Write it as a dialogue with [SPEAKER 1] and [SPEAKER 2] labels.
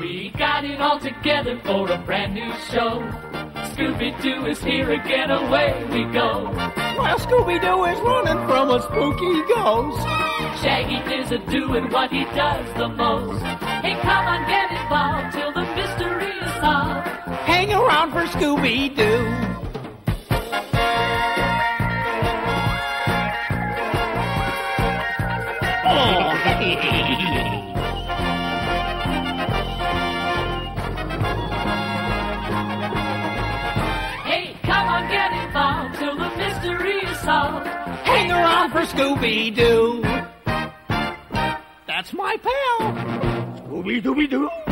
[SPEAKER 1] We got it all together for a brand new show. Scooby Doo is here again, away we go.
[SPEAKER 2] While Scooby Doo is running from a spooky ghost.
[SPEAKER 1] Shaggy is a doing what he does the most. Hey, come on, get involved
[SPEAKER 2] Hang around for Scooby Doo.
[SPEAKER 1] Hey, come on, get involved till the mystery is solved.
[SPEAKER 2] Hang around for Scooby Doo. That's my pal. Scooby Dooby Doo.